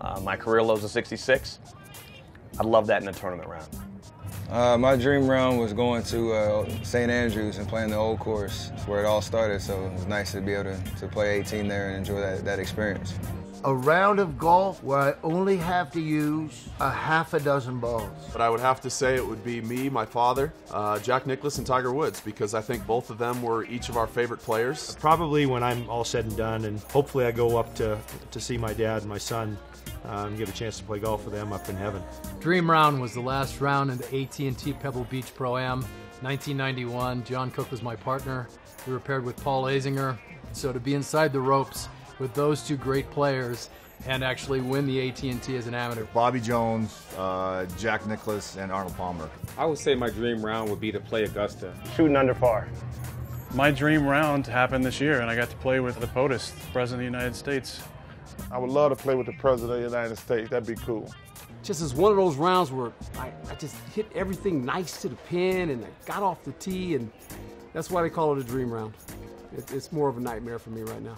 Uh, my career low is a 66. I'd love that in a tournament round. Uh, my dream round was going to uh, St. Andrews and playing the old course. It's where it all started, so it was nice to be able to, to play 18 there and enjoy that, that experience. A round of golf where I only have to use a half a dozen balls. But I would have to say it would be me, my father, uh, Jack Nicklaus, and Tiger Woods because I think both of them were each of our favorite players. Probably when I'm all said and done, and hopefully I go up to, to see my dad and my son uh, and get a chance to play golf with them up in heaven. Dream round was the last round in the AT&T Pebble Beach Pro Am, 1991. John Cook was my partner. We were paired with Paul Azinger. So to be inside the ropes with those two great players and actually win the AT&T as an amateur. Bobby Jones, uh, Jack Nicklaus, and Arnold Palmer. I would say my dream round would be to play Augusta. Shooting under par. My dream round happened this year, and I got to play with the POTUS, the President of the United States. I would love to play with the President of the United States. That'd be cool. Just as one of those rounds where I, I just hit everything nice to the pin and I got off the tee, and that's why they call it a dream round. It, it's more of a nightmare for me right now.